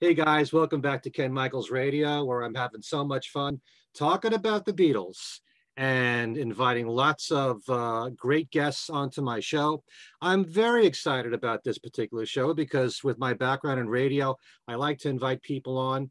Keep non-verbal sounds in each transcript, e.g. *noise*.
Hey guys, welcome back to Ken Michaels Radio, where I'm having so much fun talking about the Beatles and inviting lots of uh, great guests onto my show. I'm very excited about this particular show because, with my background in radio, I like to invite people on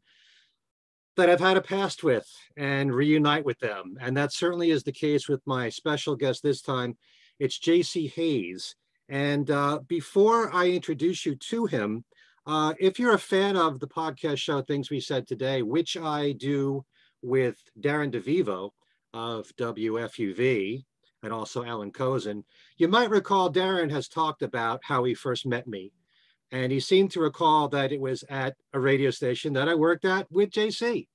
that I've had a past with and reunite with them. And that certainly is the case with my special guest this time. It's JC Haze. And uh, before I introduce you to him, uh, if you're a fan of the podcast show Things We Said Today, which I do with Darren DeVivo of WFUV and also Allan Kozinn, you might recall Darren has talked about how he first met me. And he seemed to recall that it was at a radio station that I worked at with JC,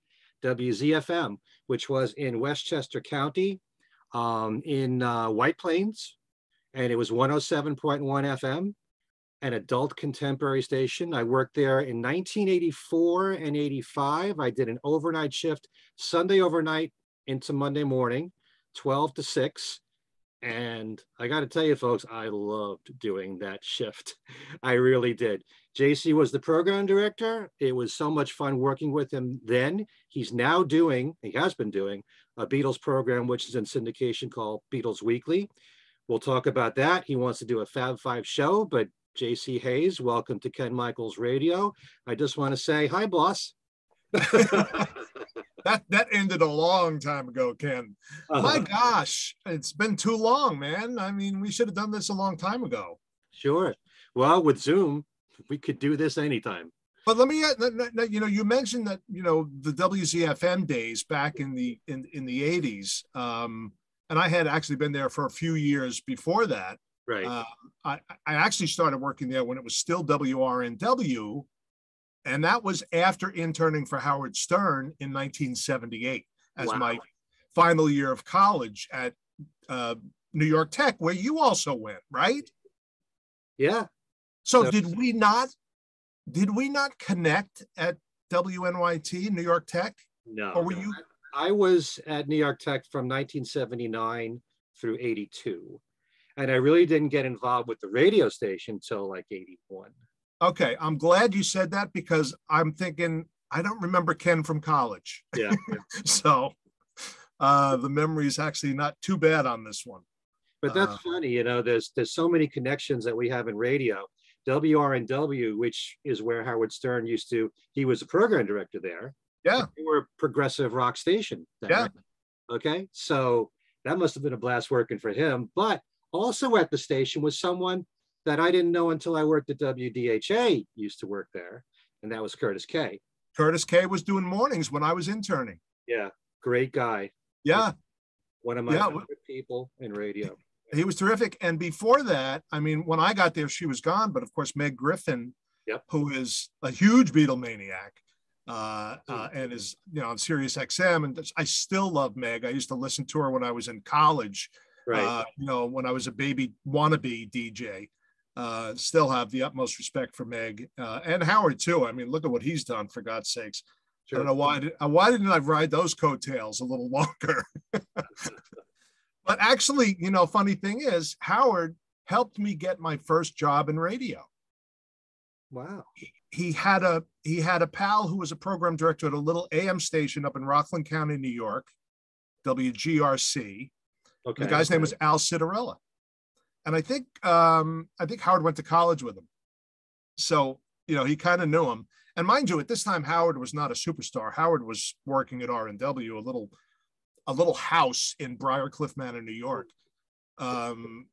WZFM, which was in Westchester County um, in uh, White Plains. And it was 107.1 FM an adult contemporary station. I worked there in 1984 and 85. I did an overnight shift, Sunday overnight into Monday morning, 12 to 6. And I got to tell you, folks, I loved doing that shift. *laughs* I really did. JC was the program director. It was so much fun working with him then. He's now doing, he has been doing, a Beatles program, which is in syndication called Beatles Weekly. We'll talk about that. He wants to do a Fab Five show, but JC Haze, welcome to Ken Michaels Radio. I just want to say hi, boss. *laughs* that that ended a long time ago, Ken. Uh-huh. My gosh, it's been too long, man. I mean, we should have done this a long time ago. Sure. Well, with Zoom, we could do this anytime. But let me, uh, you know, you mentioned that you know the WZFM days back in the in in the '80s, um, and I had actually been there for a few years before that. Right. Uh, I, I actually started working there when it was still WRNW, and that was after interning for Howard Stern in 1978 as wow. my final year of college at uh, New York Tech, where you also went, right? Yeah. So, so did we not? Did we not connect at WNYT, New York Tech? No. Or were you? I was at New York Tech from 1979 through 82 and I really didn't get involved with the radio station until like 81. Okay, I'm glad you said that because I'm thinking I don't remember Ken from college. Yeah. *laughs* so uh, the memory is actually not too bad on this one. But that's uh, funny, you know. There's there's so many connections that we have in radio. WRNW, which is where Howard Stern used to, he was a program director there. Yeah. We were a progressive rock station. Yeah. Okay. So that must have been a blast working for him. But also at the station was someone that I didn't know until I worked at WDHA, used to work there, and that was Curtis Kay. Curtis Kay was doing mornings when I was interning. Yeah, great guy. Yeah. One of my yeah. favorite people in radio. He was terrific. And before that, I mean, when I got there, she was gone. But of course, Meg Griffin, yep. who is a huge Beatlemaniac, uh, uh, and is you know on Sirius XM, and I still love Meg. I used to listen to her when I was in college, right. uh, you know, when I was a baby wannabe DJ. Uh, still have the utmost respect for Meg uh, and Howard too. I mean, look at what he's done for God's sakes. Sure. I don't know why. Did, why didn't I ride those coattails a little *laughs* longer? *laughs* but actually, you know, funny thing is, Howard helped me get my first job in radio. Wow. He, he had a he had a pal who was a program director at a little AM station up in Rockland County, New York, WGRC, Okay. The guy's name was Al Citarella. And I think um, I think Howard went to college with him. So, you know, he kind of knew him. And mind you, at this time, Howard was not a superstar. Howard was working at R&W, a little a little house in Briarcliff Manor, New York. Um,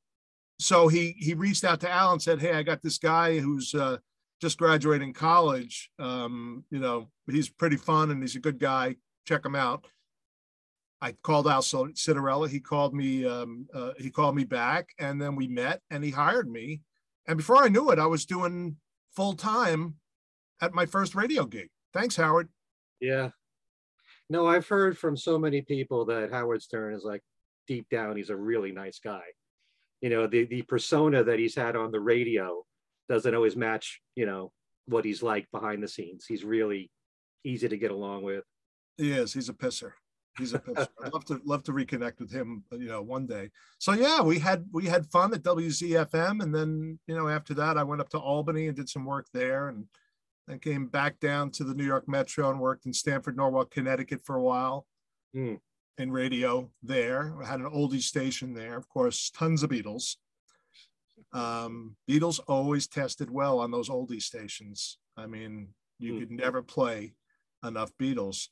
so he he reached out to Al and said, "Hey, I got this guy who's uh, just graduating college. Um, you know, he's pretty fun and he's a good guy. Check him out." I called Al Citarella. He called me. Um, uh, he called me back, and then we met, and he hired me. And before I knew it, I was doing full time at my first radio gig. Thanks, Howard. Yeah. No, I've heard from so many people that Howard Stern is like deep down, he's a really nice guy. You know, the the persona that he's had on the radio doesn't always match, you know, what he's like behind the scenes. He's really easy to get along with. He is. He's a pisser he's a pitcher. I'd love to love to reconnect with him, you know, one day. So yeah, we had we had fun at WZFM, and then you know after that I went up to Albany and did some work there, and then came back down to the New York Metro and worked in Stamford, Norwalk, Connecticut for a while Mm. in radio there. I had an oldie station there, of course, tons of Beatles. Um, Beatles always tested well on those oldie stations. I mean, you Mm. could never play enough Beatles.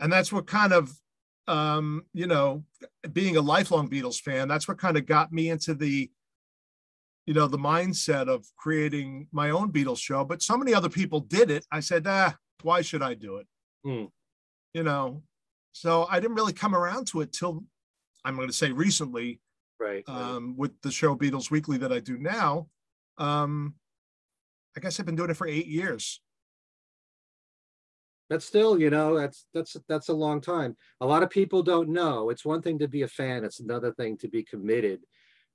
And that's what kind of, um, you know, being a lifelong Beatles fan, that's what kind of got me into the, you know, the mindset of creating my own Beatles show. But so many other people did it. I said, ah, why should I do it? Mm. You know, so I didn't really come around to it till I'm going to say recently Right. right. um, with the show Beatles Weekly that I do now. Um, I guess I've been doing it for eight years. But still, you know, that's that's that's a long time. A lot of people don't know. It's one thing to be a fan. It's another thing to be committed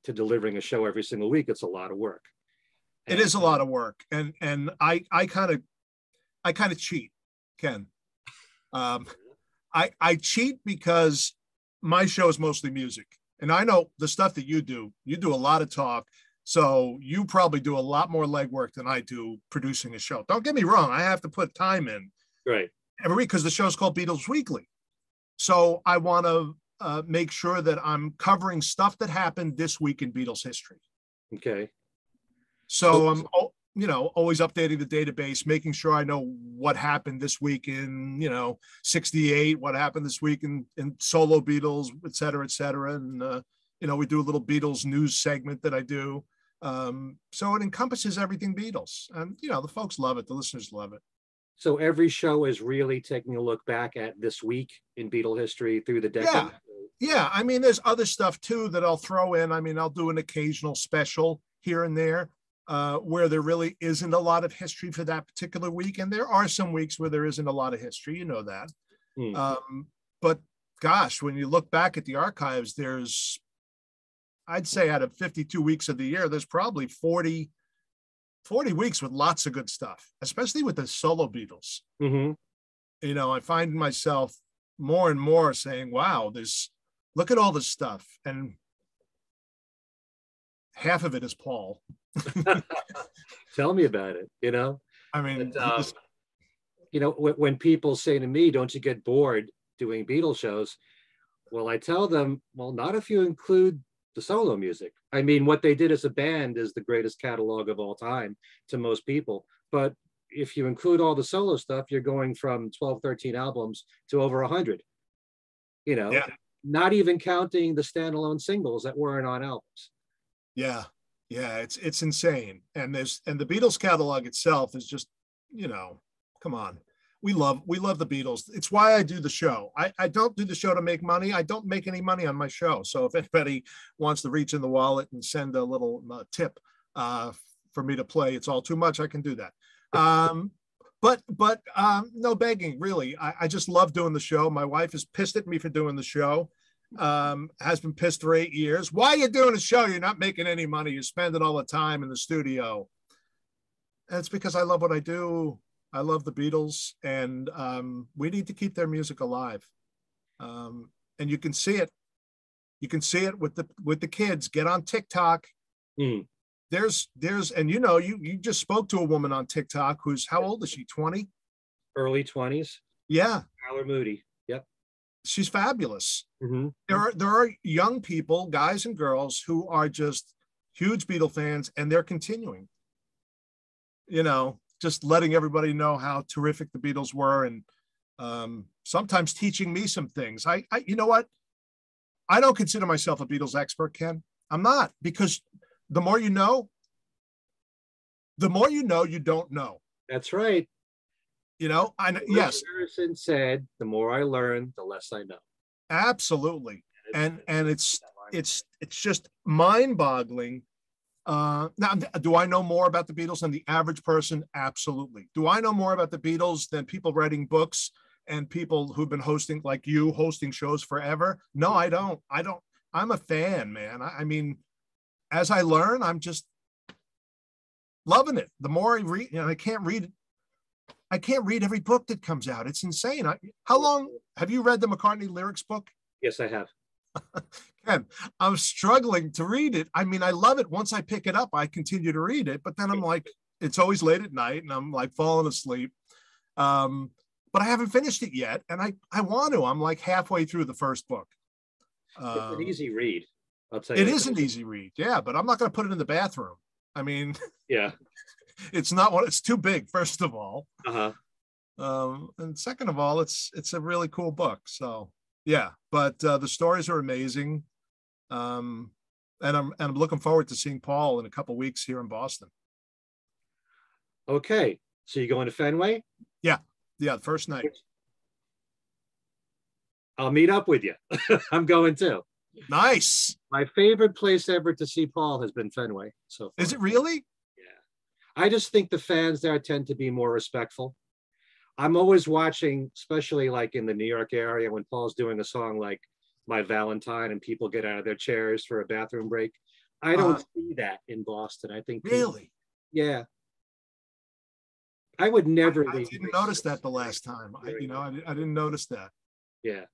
to delivering a show every single week. It's a lot of work. It is a lot of work, and and I I kind of I kind of cheat, Ken. Um, I I cheat because my show is mostly music, and I know the stuff that you do. You do a lot of talk, so you probably do a lot more legwork than I do producing a show. Don't get me wrong; I have to put time in. Right. every week because the show's called Beatles Weekly. So I want to uh, make sure that I'm covering stuff that happened this week in Beatles history. Okay. So I'm, you know, always updating the database, making sure I know what happened this week in, you know, 68, what happened this week in, in solo Beatles, et cetera, et cetera. And, uh, you know, we do a little Beatles news segment that I do. Um, so it encompasses everything Beatles. And, you know, the folks love it. The listeners love it. So every show is really taking a look back at this week in Beatle history through the decade. Yeah. Yeah, I mean, there's other stuff too that I'll throw in. I mean, I'll do an occasional special here and there uh, where there really isn't a lot of history for that particular week, and there are some weeks where there isn't a lot of history. You know that. Hmm. Um, but gosh, when you look back at the archives, there's, I'd say, out of 52 weeks of the year, there's probably 40, 40 weeks with lots of good stuff, especially with the solo Beatles Mhm. you know, I find myself more and more saying, wow, there's look at all this stuff. And half of it is Paul. *laughs* Tell me about it. You know. I mean, But, um, just- you know, when, when people say to me, "Don't you get bored doing Beatles shows?" Well, I tell them, "Well, not if you include the solo music. I mean, what they did as a band is the greatest catalog of all time to most people. But if you include all the solo stuff, you're going from 12, 13 albums to over 100. You know, Yeah. not even counting the standalone singles that weren't on albums. yeah, yeah, it's it's insane. And there's and the Beatles catalog itself is just, you know, come on. We love we love the Beatles. It's why I do the show. I, I don't do the show to make money. I don't make any money on my show. So if anybody wants to reach in the wallet and send a little uh, tip uh, for me to play, it's all too much. I can do that. Um, but but um, no begging, really. I, I just love doing the show. My wife is pissed at me for doing the show. Um, has been pissed for eight years. Why are you doing a show? You're not making any money. You're spending all the time in the studio. And it's because I love what I do. I love the Beatles, and um, we need to keep their music alive. Um, and you can see it. You can see it with the with the kids. Get on TikTok. Hmm. There's there's and you know you you just spoke to a woman on TikTok who's how old is she? 20? Early 20s, Yeah, Tyler Moody. Yep. she's fabulous. Mhm. there are there are young people, guys and girls, who are just huge Beatle fans, and they're continuing. You know, just letting everybody know how terrific the Beatles were, and um, sometimes teaching me some things. I, I, you know what? I don't consider myself a Beatles expert, Ken. I'm not because the more you know, the more you know, you don't know. That's right. You know, I yes, Harrison said, "The more I learn, the less I know." absolutely, and and it's it's it's just mind-boggling. Uh, now, do I know more about the Beatles than the average person? Absolutely. Do I know more about the Beatles than people writing books and people who've been hosting, like you, hosting shows forever? No, I don't. I don't. I'm a fan, man. I, I mean, as I learn, I'm just loving it. The more I read, you know, I can't read. It. I can't read every book that comes out. It's insane. I, how long have you read the McCartney lyrics book? Yes, I have. *laughs* Ken, I'm struggling to read it. I mean, I love it. Once I pick it up, I continue to read it, but then I'm like, it's always late at night and I'm like falling asleep. Um, but I haven't finished it yet, and I I want to. I'm like halfway through the first book. it's an Um, easy read. I'll tell you. it is an easy read, yeah, but I'm not going to put it in the bathroom. I mean, *laughs* Yeah. it's not what it's too big. First of all, Uh huh. um, and second of all, it's it's a really cool book. So yeah, but uh, the stories are amazing, um, and I'm and I'm looking forward to seeing Paul in a couple weeks here in Boston. Okay. So you're going to Fenway? Yeah, the first night. I'll meet up with you. *laughs* I'm going too. Nice. My favorite place ever to see Paul has been Fenway. So Is it really? Yeah. I just think the fans there tend to be more respectful. I'm always watching, especially like in the New York area, when Paul's doing a song like My Valentine and people get out of their chairs for a bathroom break. I don't Uh-huh. see that in Boston. I think people- Really? yeah. I would never I leave didn't notice that the last time. I, you know, I, I didn't notice that. Yeah.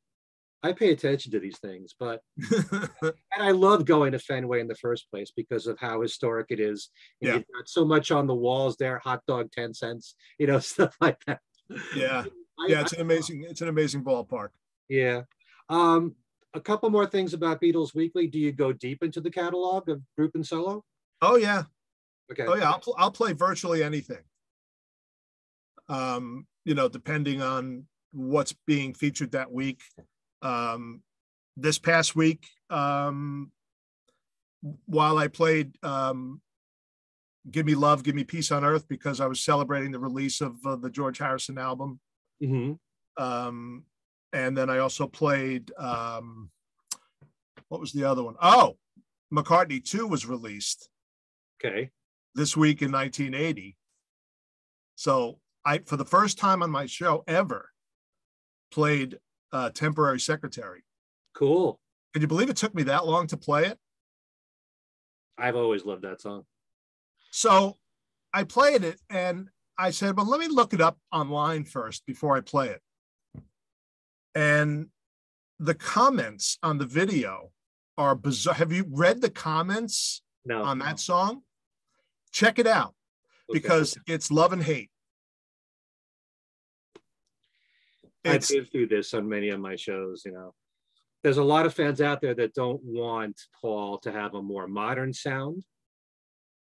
I pay attention to these things, but *laughs* and I love going to Fenway in the first place because of how historic it is. And Yeah. You've got so much on the walls there, hot dog 10 cents, you know, *laughs* stuff like that. yeah, I- yeah. I- It's an amazing. It's an amazing ballpark. yeah. Um, a couple more things about Beatles Weekly. Do you go deep into the catalog of group and solo? Oh yeah, Okay. oh yeah. I'll pl- I'll play virtually anything. Um, you know, depending on what's being featured that week. Um, this past week, um, while I played um, "Give Me Love, Give Me Peace on Earth" because I was celebrating the release of uh, the George Harrison album. hmm um, and then I also played um, what was the other one? Oh, McCartney 2 was released Okay. this week in 1980. So I, for the first time on my show ever, played uh, Temporary Secretary. Cool. Can you believe it took me that long to play it? I've always loved that song. So I played it and I said, well, let me look it up online first before I play it. And the comments on the video are bizarre. Have you read the comments No. on that song? Check it out Okay. because it's love and hate. I've It's been through this on many of my shows, you know. There's a lot of fans out there that don't want Paul to have a more modern sound.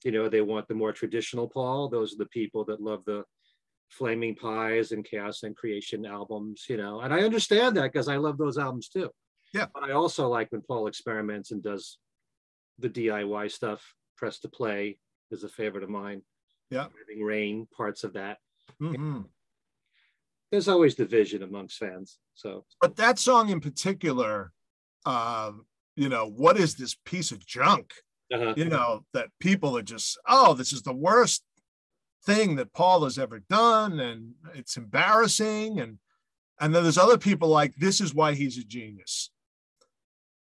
You know, they want the more traditional Paul. Those are the people that love the Flaming Pies and Chaos and Creation albums, you know. And I understand that because I love those albums too. Yeah. But I also like when Paul experiments and does the DIY stuff. Press to play is a favorite of mine. Yeah. Driving Rain, parts of that. mhm. There's always division amongst fans. So but that song in particular, um, you know, what is this piece of junk? uh-huh. you know that people are just oh this is the worst thing that paul has ever done and it's embarrassing. And and then there's other people like this is why he's a genius.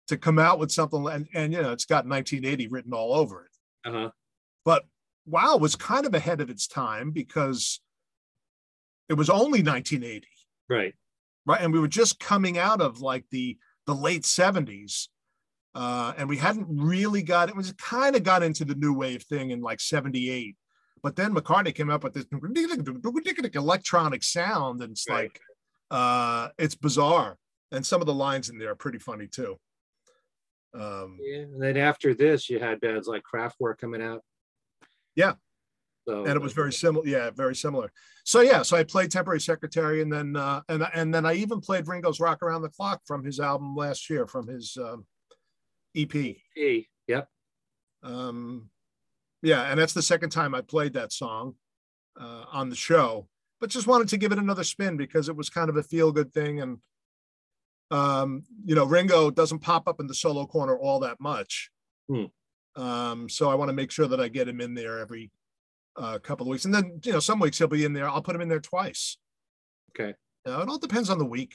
To come out with something and and you know it's got 1980 written all over it. Uh-huh. but wow was kind of ahead of its time because it was only 1980 Right. right and we were just coming out of like the the late 70s uh and we hadn't really got it was kind of got into the new wave thing in like 78 but then mccartney came up with this electronic sound and it's Right. like uh it's bizarre and some of the lines in there are pretty funny too um Yeah. And then after this, you had bands like Kraftwerk coming out. Yeah. So and it was very similar yeah very similar so yeah so i played temporary secretary and then uh and, and then i even played ringo's rock around the clock from his album last year from his um ep E. Yep. um yeah and that's the second time i played that song uh on the show but just wanted to give it another spin because it was kind of a feel good thing and um you know ringo doesn't pop up in the solo corner all that much Hmm. um so i want to make sure that i get him in there every uh, couple of weeks and then you know some weeks he'll be in there i'll put him in there twice Okay. it all depends on the week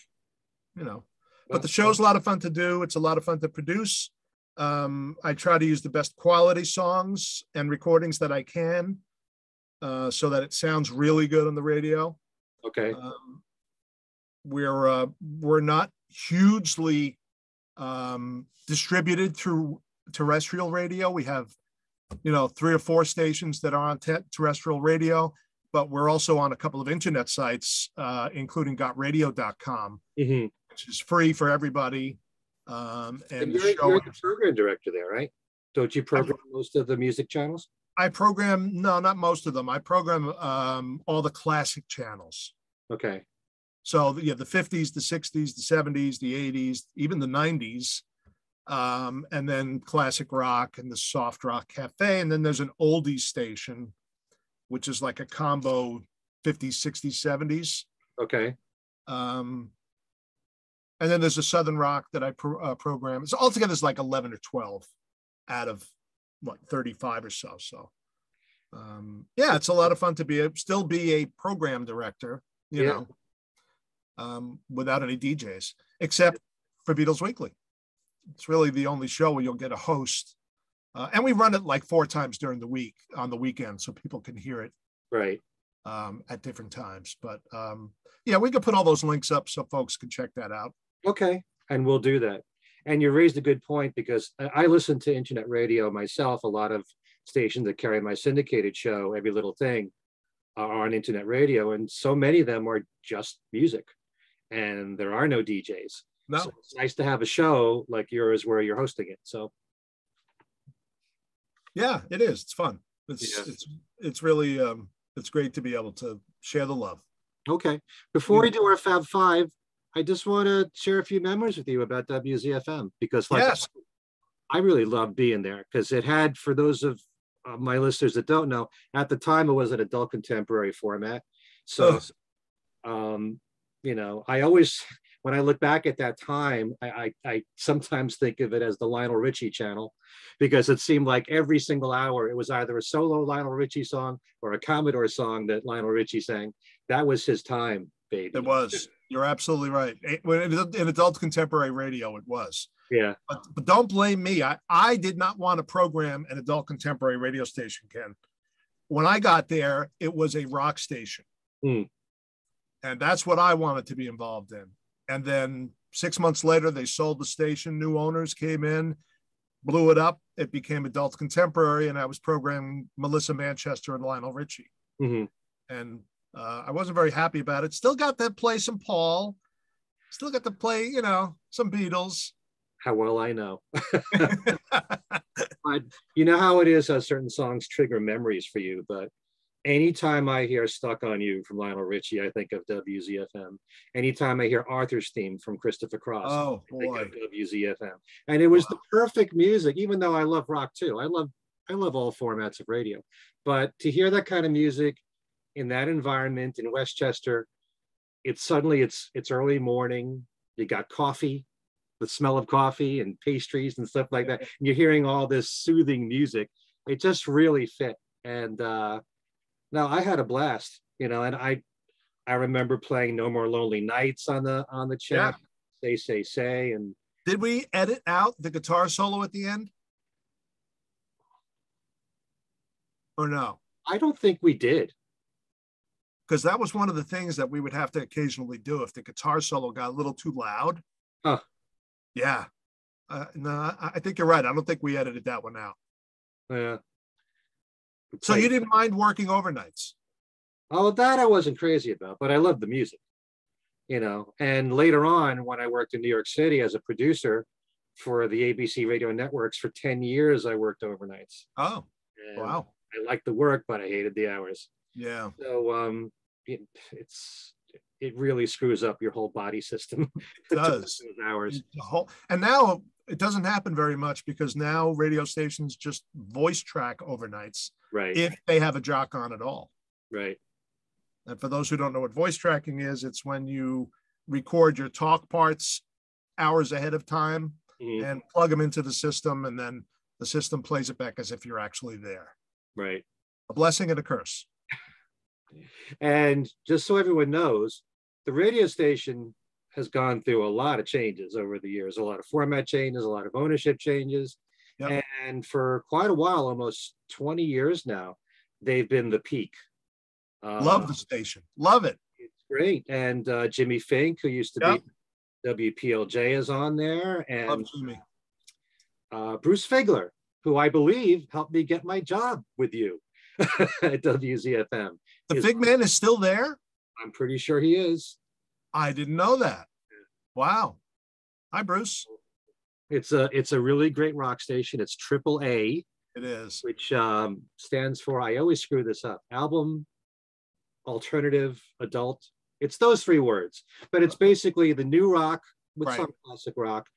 you know but the show's a lot of fun to do. It's a lot of fun to produce. Um, I try to use the best quality songs and recordings that I can, uh, so that it sounds really good on the radio. Okay. Um, we're uh, we're not hugely um, distributed through terrestrial radio. We have you know, three or four stations that are on te- terrestrial radio, but we're also on a couple of internet sites, uh, including gotradio.com, Mhm. which is free for everybody. Um, And and you're, show, you're the program director there, right? Don't you program most of the music channels? I program, no, not most of them. I program um, all the classic channels. Okay. So yeah, the 50s, the 60s, the 70s, the 80s, even the 90s. Um, and then classic rock and the soft rock cafe. And then there's an oldies station, which is like a combo 50s, 60s, 70s. Okay. Um, and then there's a southern rock that I pro- uh, program. So altogether it's like 11 or 12 out of what 35 or so. So um, yeah, it's a lot of fun to be a, still be a program director, you Yeah. know, um, without any DJs, except for Beatles Weekly. It's really the only show where you'll get a host. Uh, and we run it like four times during the week on the weekend so people can hear it Right. um, at different times. But um, yeah, we could put all those links up so folks can check that out. Okay. And we'll do that. And you raised a good point because I listen to internet radio myself. A lot of stations that carry my syndicated show, Every Little Thing, are on internet radio. And so many of them are just music. And there are no DJs. No, So it's nice to have a show like yours where you're hosting it. So yeah, it is. It's fun. It's Yeah. it's it's really um, it's great to be able to share the love. Okay. Before we do our Fab Five, I just want to share a few memories with you about WZFM because, like, yes, I really loved being there because it had, for those of uh, my listeners that don't know, at the time it was an adult contemporary format. So, um, you know, I always, when I look back at that time, I, I, I sometimes think of it as the Lionel Richie channel because it seemed like every single hour it was either a solo Lionel Richie song or a Commodore song that Lionel Richie sang. That was his time, baby. it was. You're absolutely right. It- when it- in adult contemporary radio, it was. Yeah. But, but don't blame me. I, I did not want to program an adult contemporary radio station, Ken. When I got there, it was a rock station. Hmm. And that's what I wanted to be involved in. And then six months later, they sold the station. New owners came in, blew it up. It became adult contemporary. And I was programming Melissa Manchester and Lionel Richie. Mhm. And uh, I wasn't very happy about it. Still got to play some Paul. Still got to play, you know, some Beatles. How well I know. *laughs* *laughs* But you know how it is how certain songs trigger memories for you. But anytime I hear Stuck on You from Lionel Richie, I think of WZFM. Anytime I hear Arthur's theme from Christopher Cross, oh I think boy. of WZFM. And it was the perfect music, even though I love rock too. I love I love all formats of radio. But to hear that kind of music in that environment in Westchester, it's suddenly it's it's early morning. You got coffee, the smell of coffee and pastries and stuff like that. And you're hearing all this soothing music. It just really fit. And uh no, I had a blast, you know, and I I remember playing No More Lonely Nights on the on the Yeah. Say, say, say, and Did we edit out the guitar solo at the end? Or no? I don't think we did. Because that was one of the things that we would have to occasionally do if the guitar solo got a little too loud. Huh. Yeah. Uh, no, I, I think you're right. I don't think we edited that one out. Yeah. So you didn't mind working overnights? Oh, that I wasn't crazy about, but I loved the music, you know. And later on, when I worked in New York City as a producer for the ABC radio networks for 10 years, I worked overnights. Oh, And wow. I liked the work, but I hated the hours. Yeah. So um, it, it's it really screws up your whole body system. *laughs* It does. hours. The whole, and now it doesn't happen very much because now radio stations just voice track overnights Right. if they have a jock on at all. right. And for those who don't know what voice tracking is, it's when you record your talk parts hours ahead of time Mhm. and plug them into the system, and then the system plays it back as if you're actually there. Right. A blessing and a curse. And just so everyone knows, the radio station has gone through a lot of changes over the years, a lot of format changes, a lot of ownership changes. Yep. And for quite a while, almost 20 years now, they've been the peak. Uh, Love the station. Love it. It's great. And uh, Jimmy Fink, who used to Yep. be WPLJ, is on there. Love And Jimmy. uh, Bruce Figler, who I believe helped me get my job with you *laughs* at WZFM. The is- big man is still there. I'm pretty sure he is. I didn't know that. Wow. Hi, Bruce. It's a it's a really great rock station. It's triple A, It is. which um, stands for I always screw this up. Album, alternative, adult. It's those three words, but it's basically the new rock with Right. some classic rock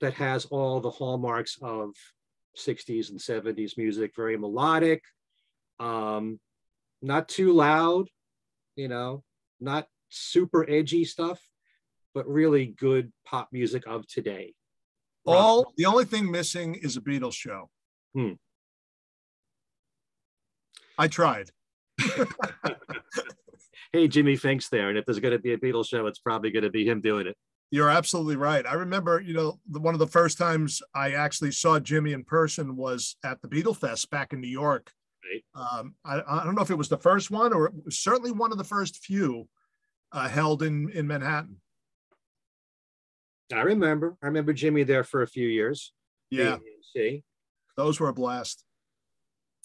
that has all the hallmarks of 60s and 70s music. Very melodic, um, not too loud, you know, not super edgy stuff, but really good pop music of today. Rock. All the only thing missing is a Beatles show. Hmm. I tried. *laughs* hey, Jimmy Fink's there, and if there's going to be a Beatles show, it's probably going to be him doing it. You're absolutely right. I remember, you know, the, one of the first times I actually saw Jimmy in person was at the Beatle Fest back in New York. Right. Um, I, I don't know if it was the first one or it was certainly one of the first few uh, held in in Manhattan. I remember. I remember Jimmy there for a few years. Yeah, See, those were a blast.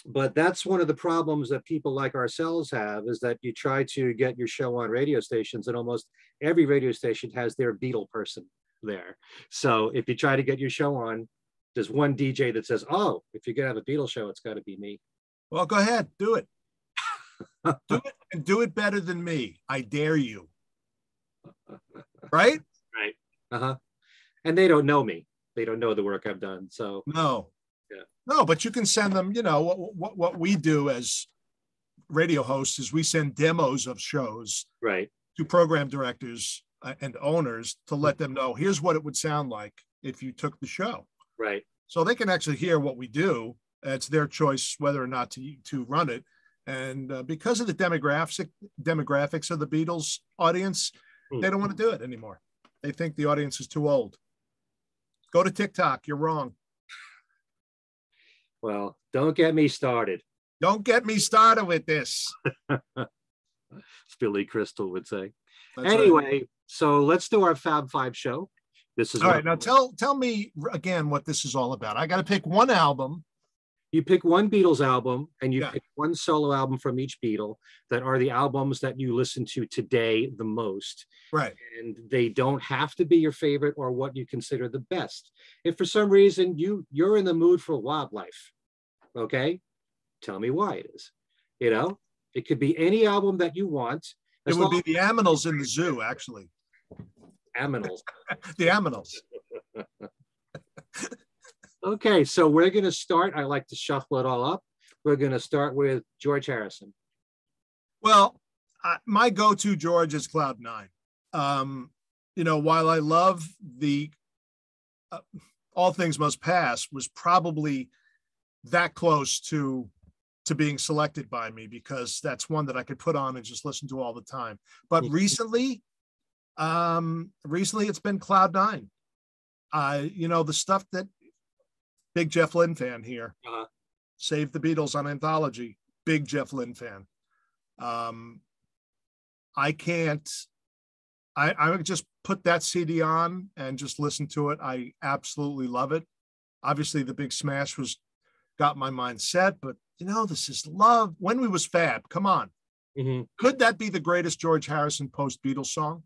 but that's one of the problems that people like ourselves have is that you try to get your show on radio stations, and almost every radio station has their Beatle person there. So if you try to get your show on, there's one DJ that says, "Oh, if you're gonna have a Beatle show, it's got to be me." Well, go ahead, do it. do it and do it better than me. I dare you. Right? Right. Uh huh. And they don't know me. They don't know the work I've done. So No. Yeah. No, but you can send them, you know, what, what, what we do as radio hosts is we send demos of shows right. to program directors uh, and owners to let them know here's what it would sound like if you took the show. Right. So they can actually hear what we do. It's their choice whether or not to, to run it. And uh, because of the demographic demographics of the Beatles audience, Hmm. they don't want to do it anymore. They think the audience is too old. Go to TikTok. You're wrong. Well, don't get me started. Don't get me started with this. *laughs* Billy Crystal would say. That's right. anyway, so let's do our Fab Five show. This is all right. Now tell tell me again what this is all about. I got to pick one album. You pick one Beatles album and you Yeah. pick one solo album from each Beatle that are the albums that you listen to today the most. Right. And they don't have to be your favorite or what you consider the best. If for some reason you you're in the mood for wildlife, okay, tell me why it is. You know, it could be any album that you want. It would be the Aminals in the zoo, actually. Aminals. *laughs* The Aminals. *laughs* Okay, so we're going to start. I like to shuffle it all up. We're going to start with George Harrison. Well, I, my go-to George is Cloud Nine. Um, you know, while I love the uh, All Things Must Pass, was probably that close to to being selected by me because that's one that I could put on and just listen to all the time. But Mhm. recently, um, recently it's been Cloud Nine. I, you know, the stuff that big Jeff Lynne fan here. Uh-huh. Save the Beatles on anthology. Big Jeff Lynne fan. Um, I can't. I I would just put that CD on and just listen to it. I absolutely love it. Obviously, the big smash was got my mind set, but you know, this is love. When we was fab. Come on, Mhm. could that be the greatest George Harrison post Beatles song?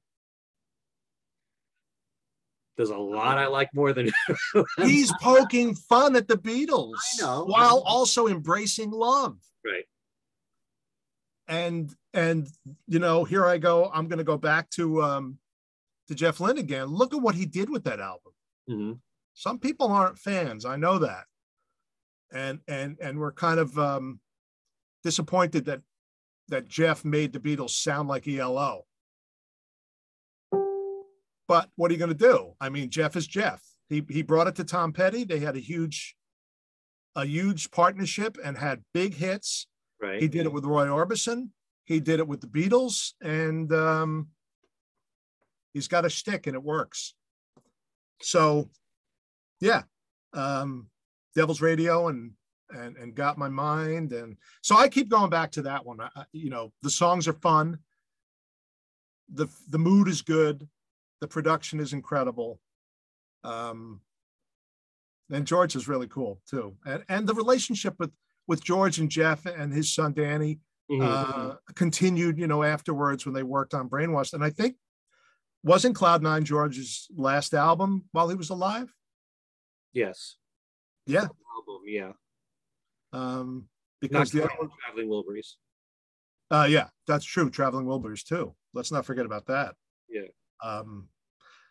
There's a lot I like more than *laughs* He's poking fun at the Beatles I know. while also embracing love. right. and and you know here i go i'm going to go back to um to jeff lynne again look at what he did with that album Mhm. some people aren't fans i know that and and and we're kind of um disappointed that that jeff made the beatles sound like elo but what are you going to do i mean jeff is jeff he he brought it to tom petty they had a huge a huge partnership and had big hits Right. he did it with Roy Orbison. He did it with the Beatles, and um, he's got a stick, and it works. So, yeah, um, Devil's Radio and and and got my mind, and so I keep going back to that one. I, you know, the songs are fun. the The mood is good. The production is incredible. Um, and George is really cool too. And and the relationship with with George and Jeff and his son Danny Mhm. uh, continued, you know, afterwards when they worked on Brainwashed. And I think wasn't Cloud Nine George's last album while he was alive? yes. Yeah. Album, yeah. Um, Not because the other Traveling Traveling Wilburys. Uh, yeah, that's true. Traveling Wilburys too. Let's not forget about that. Yeah. Um,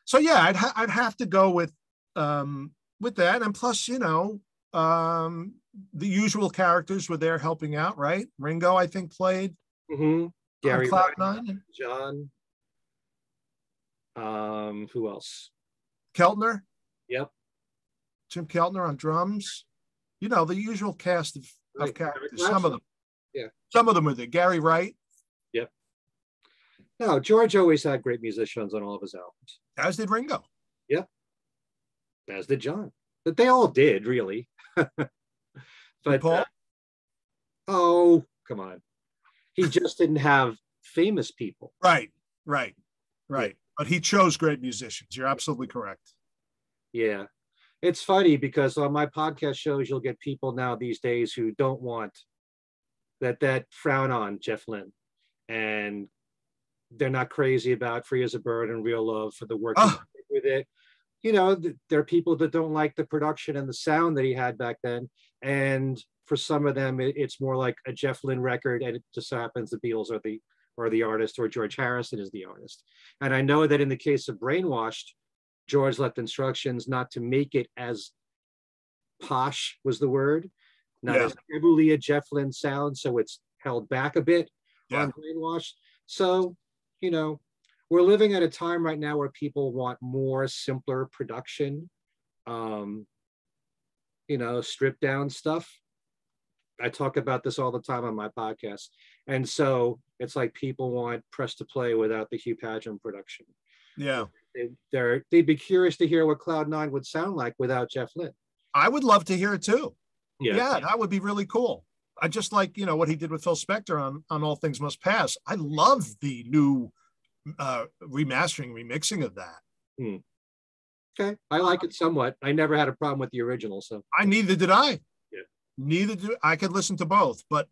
so yeah, I'd ha- I'd have to go with um with that, and plus, you know, um, the usual characters were there helping out, right? Ringo, I think, played hmm Gary Cloud Nine. John. Um, who else? Keltner, Yep. Jim Keltner on drums. You know, the usual cast of, of Right, Eric characters. Some of them. Yeah. Some of them were there. Gary Wright, No, George always had great musicians on all of his albums, as did Ringo. Yeah. As did John. But they all did, really. *laughs* but Paul? uh, oh, come on. He just didn't have famous people. Right, right, right. But he chose great musicians. You're absolutely correct. Yeah. It's funny because on my podcast shows, you'll get people now these days who don't want that, that frown on Jeff Lynne. And they're not crazy about Free as a Bird and Real Love for the work Oh. with it. You know, th- there are people that don't like the production and the sound that he had back then. And for some of them, it- it's more like a Jeff Lynne record, and it just so happens the Beatles are the or the artist, or George Harrison is the artist. And I know that in the case of Brainwashed, George left instructions not to make it as posh was the word, not Yeah. as heavily a Jeff Lynne sound, so it's held back a bit Yeah. on Brainwashed. So, you know, we're living at a time right now where people want more simpler production, um, you know, stripped down stuff. I talk about this all the time on my podcast. And so it's like people want press to play without the Hugh Padgham production Yeah. they, they're they'd be curious to hear what Cloud Nine would sound like without Jeff Lynne. I would love to hear it too. Yeah. that would be really cool. I just like, you know, what he did with Phil Spector on, on All Things Must Pass. I love the new uh, remastering, remixing of that. okay. I like it somewhat. I never had a problem with the original, so I neither did I. Yeah. Neither do I could listen to both, but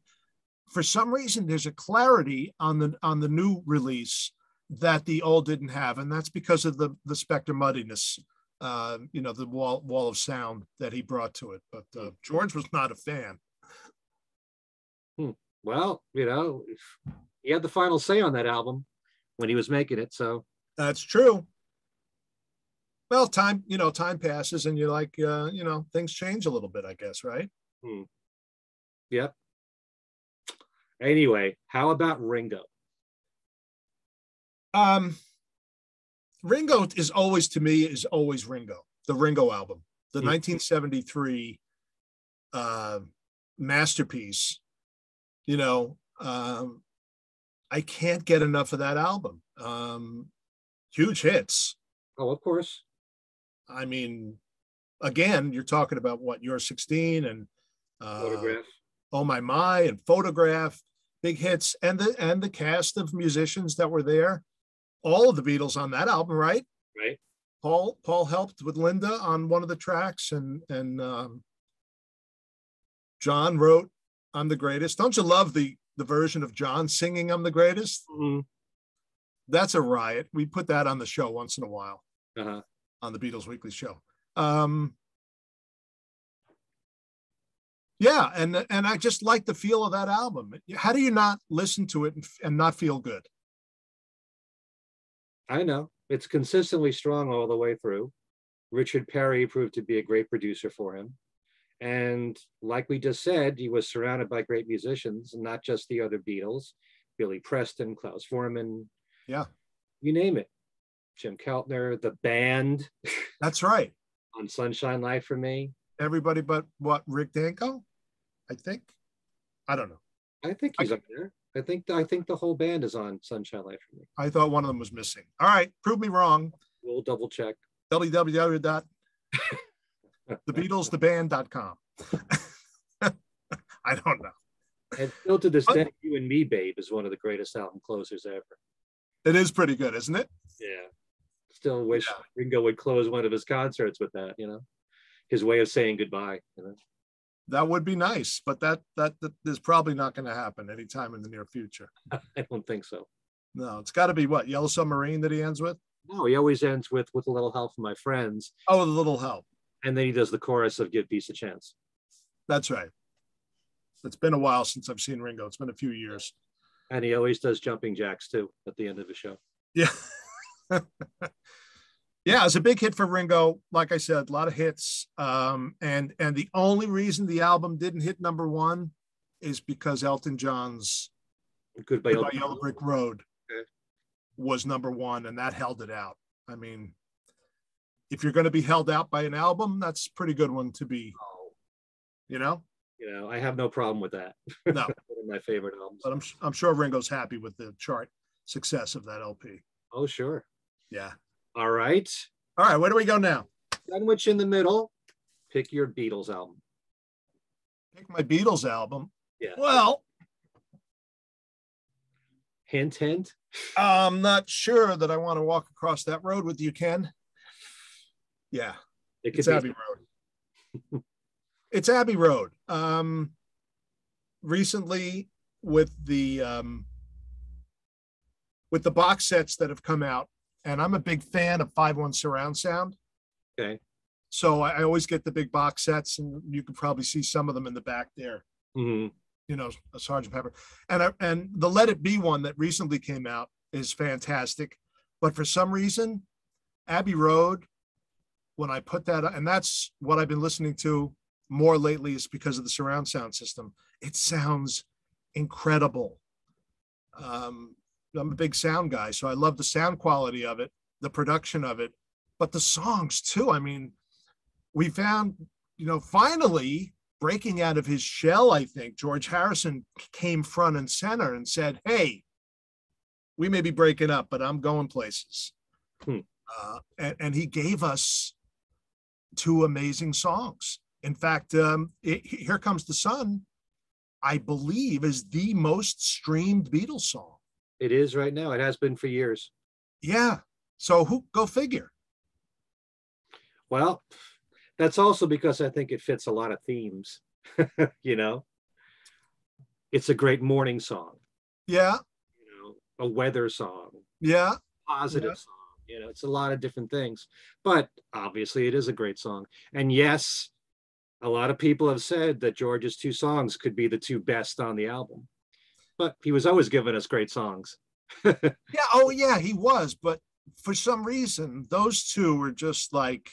for some reason there's a clarity on the on the new release that the old didn't have, and that's because of the the Spector muddiness. Uh, you know, the wall wall of sound that he brought to it. But uh, George was not a fan. Well, you know, he had the final say on that album when he was making it. So That's true. Well, time, you know, time passes and you're like, uh, you know, things change a little bit, I guess, right? Hmm. yep. Anyway, how about Ringo? Um, Ringo is always to me is always Ringo, the Ringo album, the Hmm. 1973 uh, masterpiece. You know, um, I can't get enough of that album. Um, huge hits. Oh, of course. I mean, again, you're talking about what you're 16 and uh, Photograph. Oh My My and Photograph, big hits, and the and the cast of musicians that were there, all of the Beatles on that album, right? Right. Paul Paul helped with Linda on one of the tracks, and and um, John wrote "I'm the Greatest." Don't you love the the version of John singing "I'm the Greatest"? Mhm. That's a riot. We put that on the show once in a while Uh-huh. on the Beatles Weekly Show. Um, yeah, and and I just like the feel of that album. How do you not listen to it and, and not feel good? I know it's consistently strong all the way through. Richard Perry proved to be a great producer for him. And like we just said, he was surrounded by great musicians, not just the other Beatles, Billy Preston, Klaus Voormann. Yeah. You name it. Jim Keltner, the band *laughs* That's right. on Sunshine Life for me. Everybody but what Rick Danko, I think. I don't know. I think he's up there. I think I think the whole band is on Sunshine Life for me. I thought one of them was missing. All right, prove me wrong. We'll double check. *laughs* www.thebeatlestheband.com. *laughs* I don't know. And still to this What? day, You and Me, Babe is one of the greatest album closers ever. It is pretty good, isn't it? Yeah. Still wish Yeah. Ringo would close one of his concerts with that, you know. his way of saying goodbye. You know? That would be nice, but that that, that is probably not going to happen anytime in the near future. *laughs* I don't think so. No, it's got to be what Yellow Submarine that he ends with. No, he always ends with with a little help from my friends, Oh, the little help. And then he does the chorus of "Give Peace a Chance." That's right. It's been a while since I've seen Ringo. It's been a few years. And he always does jumping jacks too at the end of the show. Yeah. *laughs* yeah, it's a big hit for Ringo. Like I said, a lot of hits. Um, and and the only reason the album didn't hit number one is because Elton John's Goodbye, Goodbye Yellow Yellow Brick Road Okay. was number one, and that held it out. I mean, if you're going to be held out by an album, that's a pretty good one to be, Oh, you know. You know, I have no problem with that. No, *laughs* One of my favorite albums. but I'm I'm sure Ringo's happy with the chart success of that LP. Oh, sure. Yeah. All right. All right, where do we go now? Sandwich in the middle. Pick your Beatles album. Pick my Beatles album. Yeah. Well, Hint, hint. I'm not sure that I want to walk across that road with you, Ken. Yeah, It could it's be Abbey Road. *laughs* it's Abbey Road. Um, recently, with the um, with the box sets that have come out, and I'm a big fan of Five One Surround Sound. okay. So I, I always get the big box sets, and you can probably see some of them in the back there. Mhm. You know, a Sergeant Pepper, and I, and the Let It Be one that recently came out is fantastic. But for some reason, Abbey Road, when I put that, and that's what I've been listening to more lately, is because of the surround sound system. It sounds incredible. Um, I'm a big sound guy, so I love the sound quality of it, the production of it, but the songs too. I mean, we found, you know, finally breaking out of his shell, I think George Harrison came front and center and said, Hey, we may be breaking up, but I'm going places. Hmm. Uh, and, and he gave us two amazing songs. In fact, um, it, Here Comes the Sun, I believe, is the most streamed Beatles song. It is right now. It has been for years. Yeah. So who go figure? Well, that's also because I think it fits a lot of themes. *laughs* you know, it's a great morning song. Yeah. You know, a weather song, Yeah. positive Yeah. song. You know, it's a lot of different things. But obviously, it is a great song. And yes, a lot of people have said that George's two songs could be the two best on the album. But he was always giving us great songs. *laughs* Yeah. Oh, yeah, he was. But for some reason, those two were just like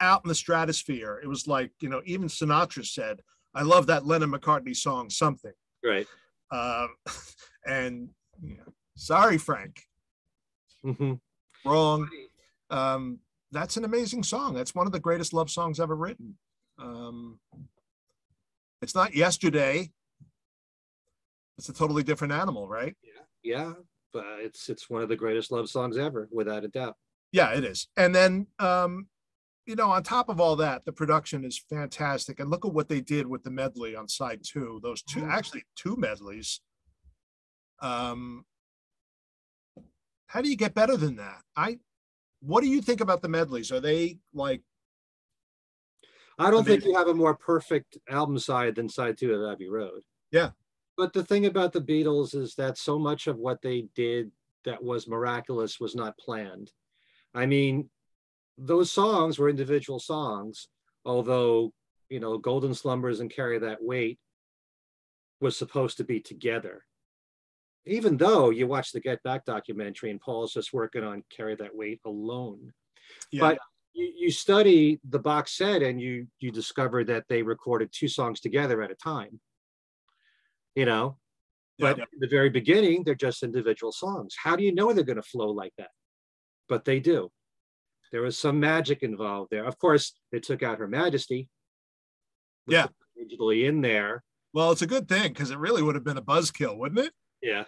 out in the stratosphere. It was like, you know, even Sinatra said, I love that Lennon McCartney song, something. Right. Um, *laughs* and know, sorry, Frank, hmm wrong. Um, that's an amazing song. That's one of the greatest love songs ever written. Um, it's not yesterday. It's a totally different animal, right? Yeah. Yeah, but it's it's one of the greatest love songs ever, without a doubt. Yeah, it is. And then, um, you know, on top of all that, the production is fantastic. And look at what they did with the medley on side two. Those two, actually, two medleys. Um, how do you get better than that? I, what do you think about the medleys? Are they like, I don't think you have a more perfect album side than side two of Abbey Road. Yeah. But the thing about the Beatles is that so much of what they did that was miraculous was not planned. I mean, those songs were individual songs, although, you know, Golden Slumbers and Carry That Weight was supposed to be together. Even though you watch the Get Back documentary and Paul's just working on Carry That Weight alone. Yeah, But- you, you study the box set and you you discover that they recorded two songs together at a time. You know? But yeah, in the very beginning they're just individual songs. How do you know they're going to flow like that? But they do. There was some magic involved there. Of course they took out her majesty. Yeah. digitally in there. Well, it's a good thing because it really would have been a buzzkill, wouldn't it? yeah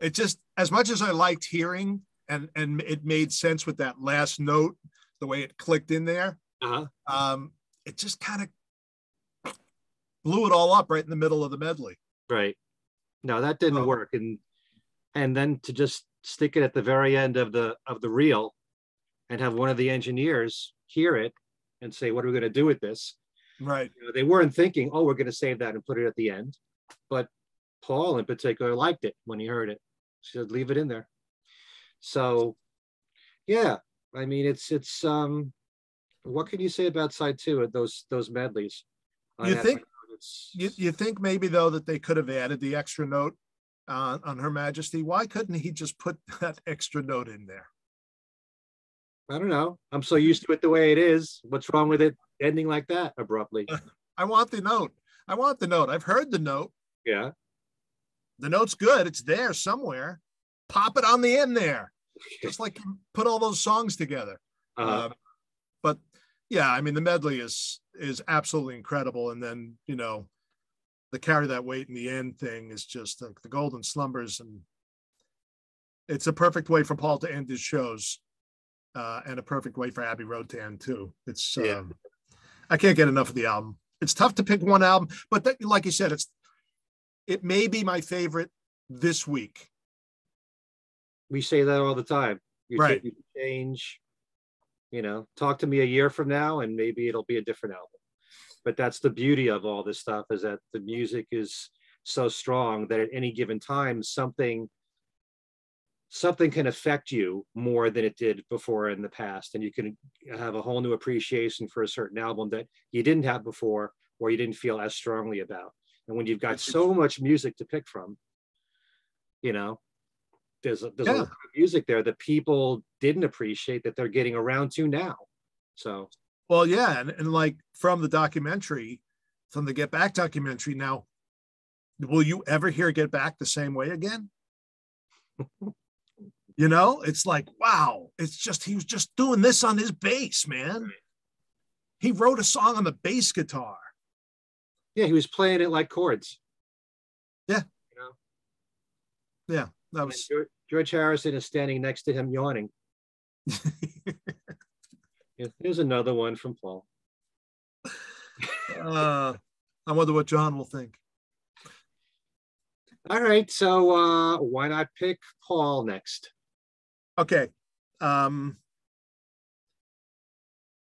It just, as much as I liked hearing and and it made sense with that last note, the way it clicked in there. uh-huh. um, it just kind of blew it all up right in the middle of the medley. right no that didn't Oh. work and and then to just stick it at the very end of the of the reel and have one of the engineers hear it and say, "What are we going to do with this?" Right. You know, they weren't thinking, "Oh, we're going to save that and put it at the end," but Paul in particular liked it when he heard it. He said, "Leave it in there." So, yeah, I mean, it's it's um, what can you say about side two of those those medleys? You think- It's- You, you think maybe though that they could have added the extra note uh, on Her Majesty? Why couldn't he just put *laughs* that extra note in there? I don't know. I'm so used to it the way it is. What's wrong with it ending like that abruptly? *laughs* I want the note. I want the note. I've heard the note. Yeah. The note's good. It's there somewhere. Pop it on the end there, just like put all those songs together. Uh, Uh, but yeah, I mean the medley is is absolutely incredible. And then you know, the carry that weight in the end thing is just like the golden slumbers, and it's a perfect way for Paul to end his shows, uh, and a perfect way for Abbey Road to end too. It's Yeah. um, I can't get enough of the album. It's tough to pick one album, but that, like you said, it's it may be my favorite this week. we say that all the time. You Right. you change, you know, talk to me a year from now and maybe it'll be a different album. But that's the beauty of all this stuff is that the music is so strong that at any given time something something can affect you more than it did before in the past and you can have a whole new appreciation for a certain album that you didn't have before or you didn't feel as strongly about and when you've got so much music to pick from you know there's a, there's a lot of music there that people didn't appreciate that they're getting around to now so Well, yeah, and, and like from the documentary, from the Get Back documentary. Now, will you ever hear Get Back the same way again? *laughs* you know, it's like wow, it's just he was just doing this on his bass, man. He wrote a song on the bass guitar. Yeah he was playing it like chords Yeah. you know Yeah, that was George, George Harrison is standing next to him yawning *laughs* Yeah, here's another one from Paul uh, I wonder what John will think. all right so uh why not pick Paul next Okay. Um,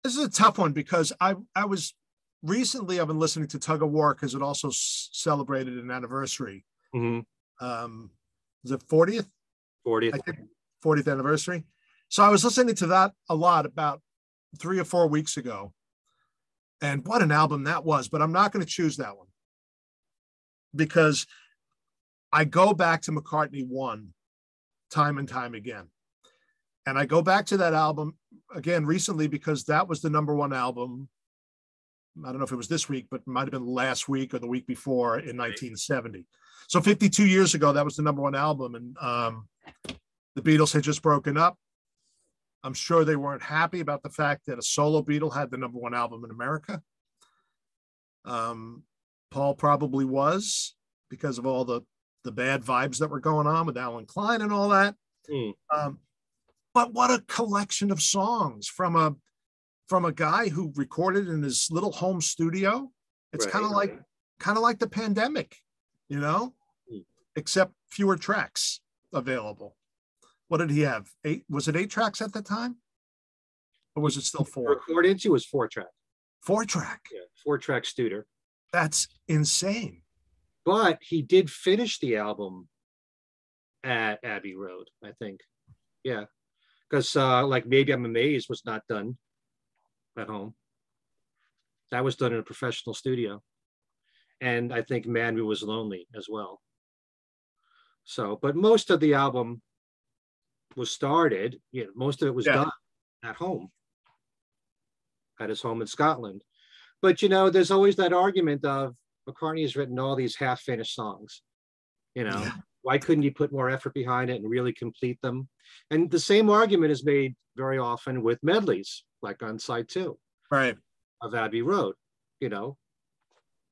this is a tough one because I I was recently I've been listening to Tug of War because it also s- celebrated an anniversary. Mhm. Um, is it 40th? 40th I think 40th anniversary. So I was listening to that a lot about three or four weeks ago. And what an album that was, but I'm not going to choose that one because I go back to McCartney 1 time and time again. And I go back to that album again recently because that was the number one album. I don't know if it was this week, but might have been last week or the week before in 1970. So 52 years ago, that was the number one album. And um, the Beatles had just broken up. I'm sure they weren't happy about the fact that a solo Beatle had the number one album in America. Um, Paul probably was because of all the the bad vibes that were going on with Allen Klein and all that. Hmm. Um, but what a collection of songs from a from a guy who recorded in his little home studio. It's Right, kind of like kind of like the pandemic, you know, Hmm. except fewer tracks available. What did he have? Eight? Was it eight tracks at the time? Or was it still four? record into was four track Four track. yeah four track Studer That's insane. but he did finish the album at Abbey Road, I think. Yeah. Because uh like maybe I'm amazed was not done at home. That was done in a professional studio. And I think Man Who Was Lonely as well. So, but most of the album was started, you know, most of it was Yeah. done at home, at his home in Scotland. But you know, there's always that argument of McCartney has written all these half-finished songs. You know, Yeah. Why couldn't you put more effort behind it and really complete them? And the same argument is made very often with medleys, like on side two Right. of Abbey Road. You know,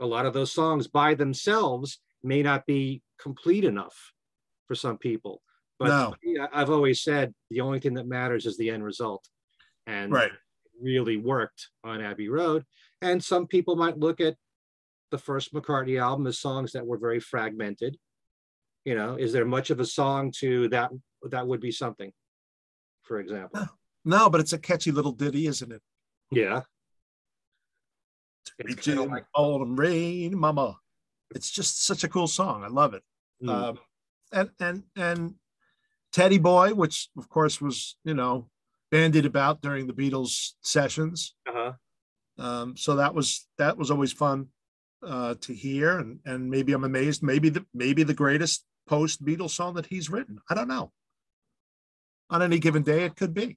a lot of those songs by themselves may not be complete enough for some people. But No. I've always said the only thing that matters is the end result. And Right. it really worked on Abbey Road. And some people might look at the first McCartney album as songs that were very fragmented. You know, is there much of a song to that that would be something, for example? No, but it's a catchy little ditty, isn't it? Yeah. It's kind of like autumn rain, mama. It's just such a cool song. I love it. Mm. Um, and and and Teddy Boy, which of course was you know bandied about during the Beatles sessions. uh-huh. Um, so that was that was always fun uh, to hear, and and maybe I'm amazed. Maybe the maybe the greatest post Beatles song that he's written. I don't know. On any given day, it could be.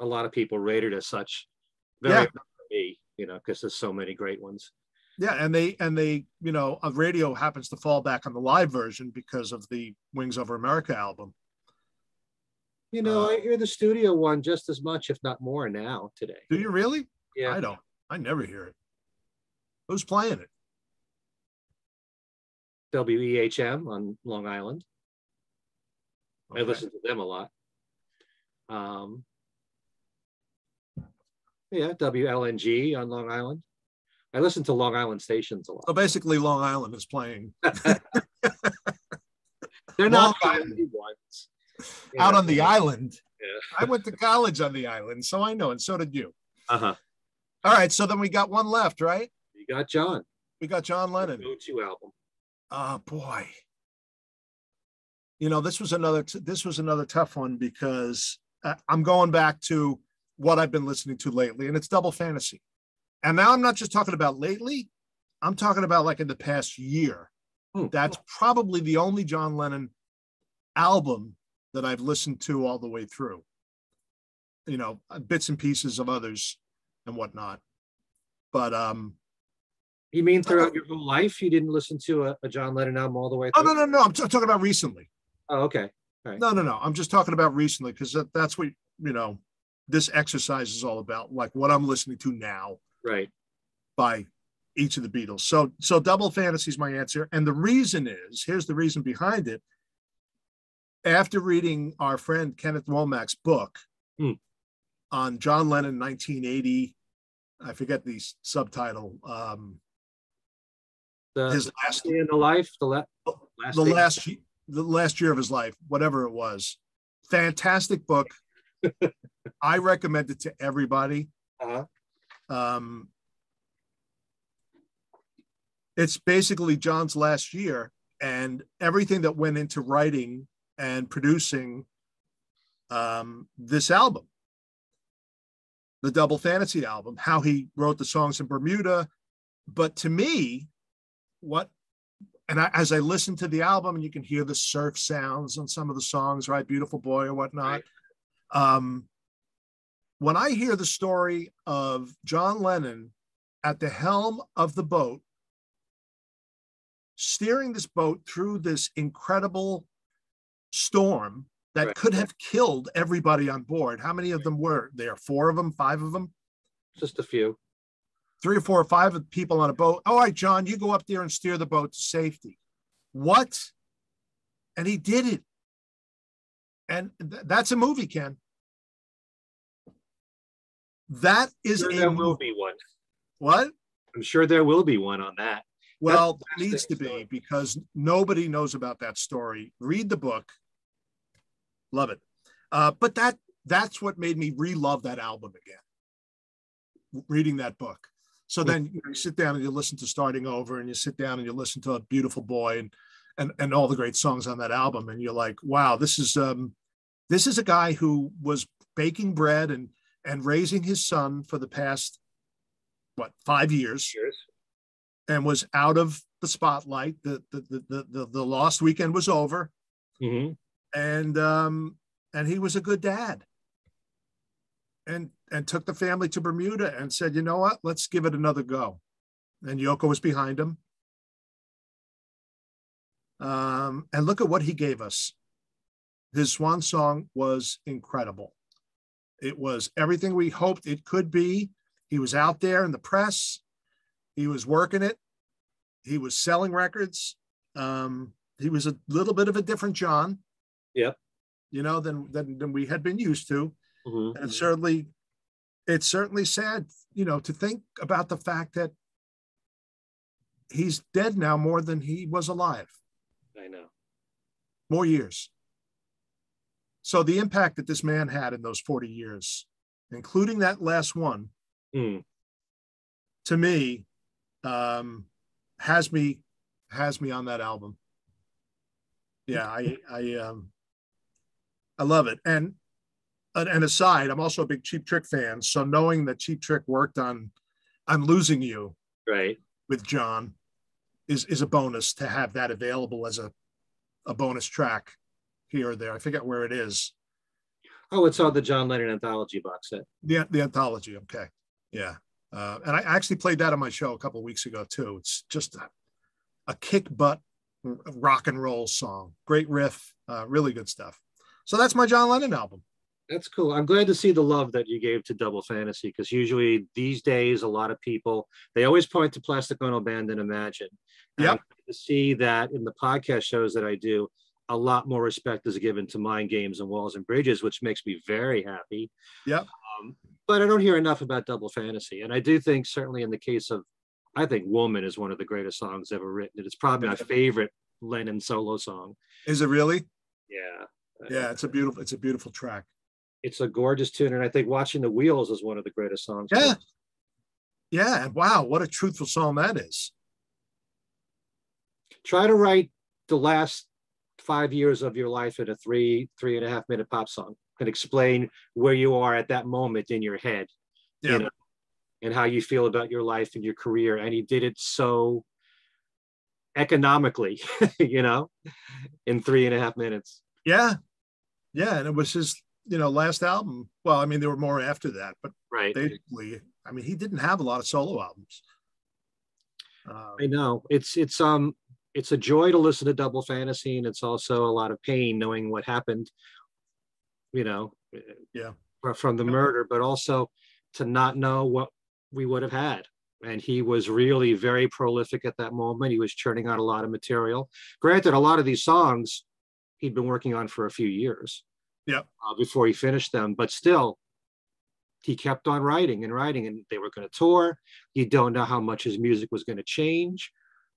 A lot of people rated as such. Very Yeah. for me, you know, because there's so many great ones. Yeah, and they and they, you know, a radio happens to fall back on the live version because of the Wings Over America album. You know, Uh, I hear the studio one just as much, if not more, now today. Do you really? Yeah. I don't. I never hear it. Who's playing it? WEHM on Long Island. I listen to them a lot. Um, yeah, WLNG on Long Island. I listen to Long Island stations a lot. So basically, Long Island is playing *laughs* *laughs* They're not ones. Out know, on the island. Yeah. I went to college on the island, so I know, and so did you. Uh-huh. All right, so then we got one left, right? You got John. We got John Lennon. Go-to album. Oh boy. You know, this was another this was another tough one because uh, I'm going back to what I've been listening to lately, and it's double fantasy. And now I'm not just talking about lately, I'm talking about like in the past year. Hmm. That's probably the only John Lennon album that I've listened to all the way through. You know, bits and pieces of others and whatnot. But um, You mean throughout your whole life you didn't listen to a, a John Lennon album all the way oh no, no, no, I'm t- talking about recently. Oh, okay. No, no, no. I'm just talking about recently because that, that's what you know. This exercise is all about, like what I'm listening to now Right. by each of the Beatles. So, so double fantasy is my answer, and the reason is here's the reason behind it. After reading our friend Kenneth Womack's book Hmm. on John Lennon 1980, I forget the subtitle. Um, The, his last day in the life, the la- last the day- last the last year of his life, whatever it was. Fantastic book. *laughs* I recommend it to everybody. Uh-huh. Um, it's basically John's last year and everything that went into writing and producing um, this album, the Double Fantasy album, how he wrote the songs in Bermuda. But to me, what and I, as I listen to the album, and you can hear the surf sounds on some of the songs, right? Beautiful Boy or whatnot. Um, when I hear the story of John Lennon at the helm of the boat, steering this boat through this incredible storm that Right. could have killed everybody on board. How many of them were there? Four of them, five of them? Just a few. Three or four or five of people on a boat. All right, John, you go up there and steer the boat to safety. What? And he did it. And th- that's a movie, Ken. That is Sure a there will movie. be one. What? I'm sure there will be one on that. Well, there needs to be story. because nobody knows about that story. Read the book. Love it. Uh, but that that's what made me re-love that album again. Reading that book. So then you, know, you sit down and you listen to Starting Over and you sit down and you listen to a beautiful boy and and and all the great songs on that album. And you're like, wow, this is um this is a guy who was baking bread and and raising his son for the past what five years Cheers. and was out of the spotlight. The the the the, the, the lost weekend was over, hmm and um, and he was a good dad. And and took the family to Bermuda and said, you know what, let's give it another go. And Yoko was behind him. Um, and look at what he gave us. His swan song was incredible. It was everything we hoped it could be. He was out there in the press. He was working it. He was selling records. Um, he was a little bit of a different John. Yep. You know, than than, than we had been used to. Hmm And certainly, it's certainly sad, you know, to think about the fact that he's dead now more than he was alive, I know. more years. So the impact that this man had in those 40 years, including that last one, Mm. to me, um, has me has me on that album. Yeah, I I um I love it. And and and aside, I'm also a big Cheap Trick fan. So knowing that Cheap Trick worked on "I'm losing you Right. with John is is a bonus to have that available as a a bonus track here or there. I forget where it is. Oh, it's on the John Lennon anthology box set. The the anthology. Okay. Yeah. Uh, and I actually played that on my show a couple of weeks ago too. It's just a, a kick butt rock and roll song. Great riff, uh, really good stuff. So that's my John Lennon album. That's cool. I'm glad to see the love that you gave to Double Fantasy because usually these days, a lot of people they always point to Plastic Ono Band and Imagine. Yeah. To see that in the podcast shows that I do, a lot more respect is given to Mind Games and Walls and Bridges, which makes me very happy. Yeah. Um, but I don't hear enough about Double Fantasy, and I do think certainly in the case of, I think Woman is one of the greatest songs ever written. It's probably my favorite Lennon solo song. Is it really? Yeah. Yeah, it's a beautiful, it's a beautiful track. It's a gorgeous tune, and I think "Watching the Wheels" is one of the greatest songs. Yeah. Yeah, and wow, what a truthful song that is. Try to write the last five years of your life in a three three and a half minute pop song and explain where you are at that moment in your head, Yeah. you know, and how you feel about your life and your career. And he did it so economically, *laughs* you know, in three and a half minutes. Yeah. Yeah, and it was his, you know, last album. Well, I mean, there were more after that, but Right. basically, I mean, he didn't have a lot of solo albums. Uh, I know it's it's um it's a joy to listen to Double Fantasy, and it's also a lot of pain knowing what happened. You know, Yeah. from the murder, but also to not know what we would have had. And he was really very prolific at that moment. He was churning out a lot of material. Granted, a lot of these songs he'd been working on for a few years. Yep. Uh, before he finished them, but still, he kept on writing and writing, and they were going to tour. You don't know how much his music was going to change.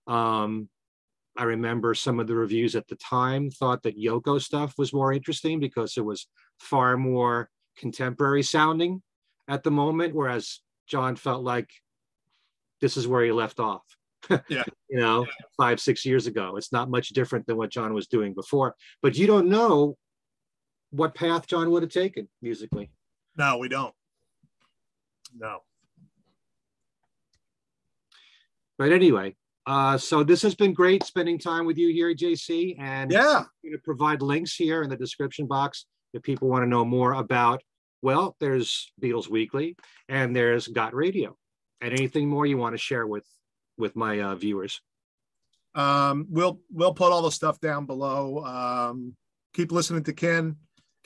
Um, I remember some of the reviews at the time thought that Yoko stuff was more interesting because it was far more contemporary sounding at the moment, whereas John felt like this is where he left off. *laughs* Yeah. you know, five, six years ago. It's not much different than what John was doing before, but you don't know what path John would have taken musically. no, we don't. No. But anyway, uh, so this has been great spending time with you here, JC. And Yeah. I'm going to provide links here in the description box if people want to know more about. Well, there's Beatles Weekly and there's Got Radio, and anything more you want to share with with my uh, viewers. Um, we'll we'll put all the stuff down below. Um, keep listening to Ken.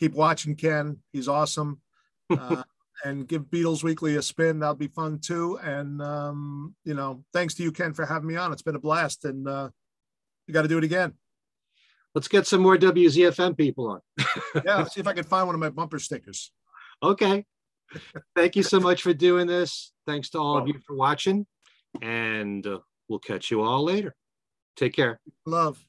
Keep watching Ken. He's awesome. *laughs* Uh, and give Beatles Weekly a spin. That'll be fun too. And um, you know, thanks to you, Ken, for having me on. It's been a blast, and uh, you got to do it again. Let's get some more WZFM people on. *laughs* Yeah, let's see if I can find one of my bumper stickers. Okay. Thank you so much for doing this. Thanks to all of you for watching, and uh, we'll catch you all later. Take care. Love.